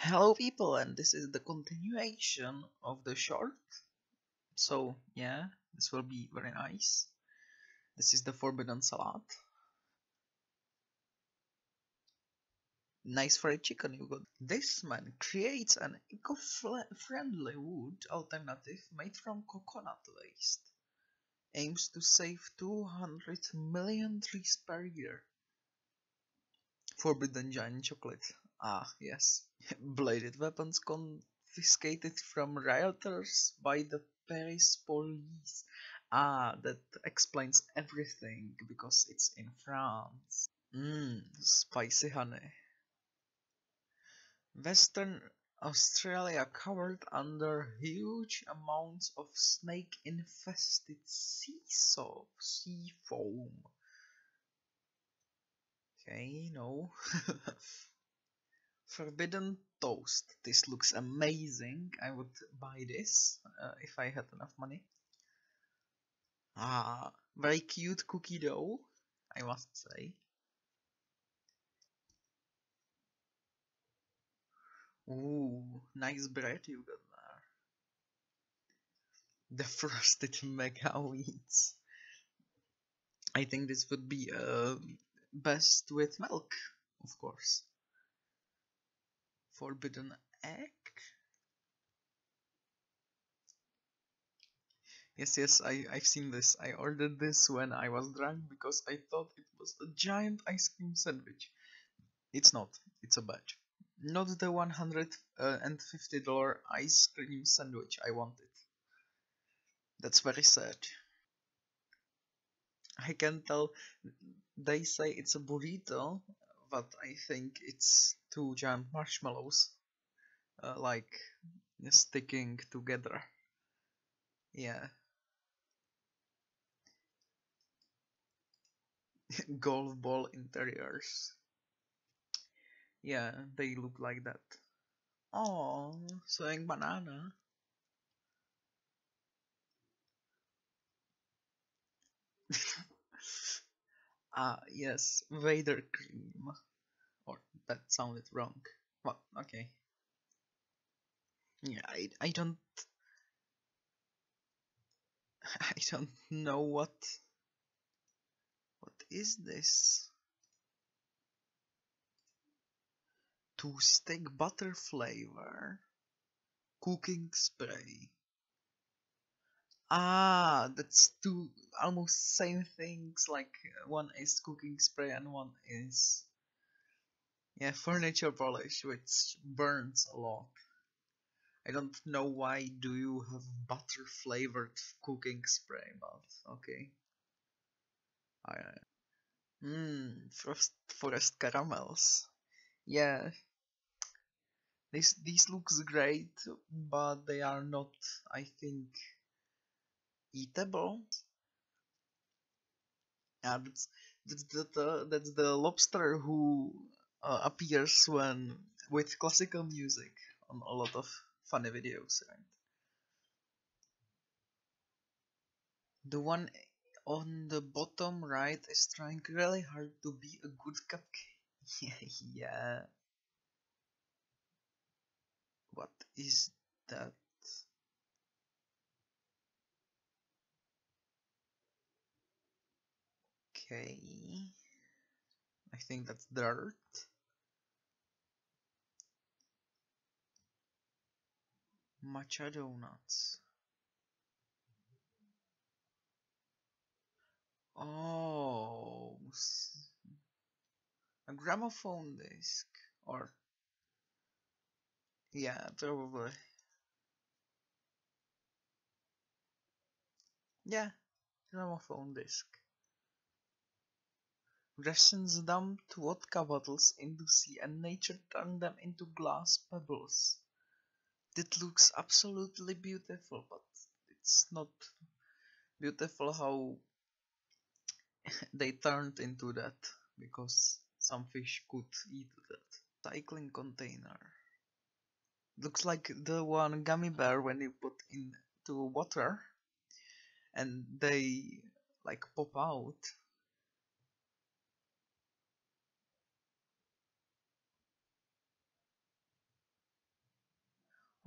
Hello people and this is the continuation of the short. So yeah, this will be very nice. This is the forbidden salad. Nice fried chicken you got. This man creates an eco-friendly wood alternative made from coconut waste. Aims to save 200 million trees per year. Forbidden giant chocolate. Ah, yes. Bladed weapons confiscated from rioters by the Paris police. Ah, that explains everything because it's in France. Mmm, spicy honey. Western Australia covered under huge amounts of snake infested sea, so sea foam. Okay, no. Forbidden toast. This looks amazing. I would buy this uh, if I had enough money. Ah, very cute cookie dough, I must say. Ooh, nice bread you got there. The frosted mega wheats. I think this would be uh, best with milk, of course. Forbidden egg? Yes, yes, I, I've seen this. I ordered this when I was drunk because I thought it was a giant ice cream sandwich. It's not, it's a badge. Not the $150 uh, ice cream sandwich I wanted. That's very sad. I can tell they say it's a burrito, but I think it's two giant marshmallows, uh, like sticking together. Yeah. Golf ball interiors. Yeah, they look like that. Oh, saying banana. Ah, yes, Vader cream. Or that sounded wrong. Well, okay. Yeah, I, I don't... I don't know what... What is this? To stick butter flavor. Cooking spray. Ah, that's two almost same things. Like one is cooking spray and one is yeah, furniture polish, which burns a lot. I don't know why do you have butter flavored cooking spray, but okay. Mmm, frost forest caramels. Yeah. This these looks great, but they are not, I think, eatable. Yeah, that's that's the that's the lobster who uh, appears when with classical music on a lot of funny videos, right? The one on the bottom right is trying really hard to be a good cupcake. yeah. What is that? Okay. I think that's dirt. matcha donuts. Oh, a gramophone disc, or yeah, probably. Yeah, gramophone disc. Russians dumped vodka bottles into sea and nature turned them into glass pebbles. It looks absolutely beautiful but it's not beautiful how they turned into that because some fish could eat that cycling container. Looks like the one gummy bear when you put into water and they like pop out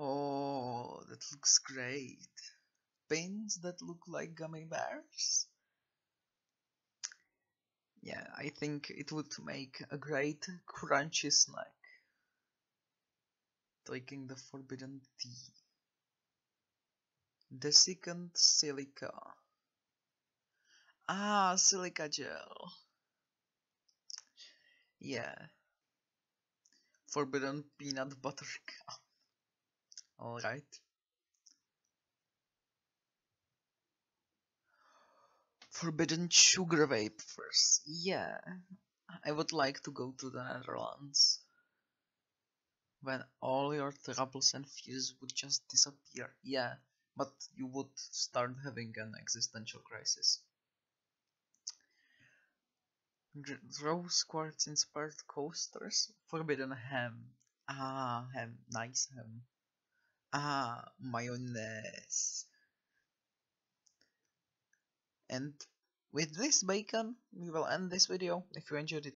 Oh, that looks great. Pins that look like gummy bears? Yeah, I think it would make a great crunchy snack. Taking the forbidden tea. Desiccant silica. Ah, silica gel. Yeah. Forbidden peanut butter cup. Alright. Forbidden sugar wafers. Yeah. I would like to go to the Netherlands. When all your troubles and fears would just disappear. Yeah, but you would start having an existential crisis. Rose quartz inspired coasters. Forbidden ham. Ah, ham. Nice ham. Ah, mayonnaise. And with this bacon, we will end this video. If you enjoyed it,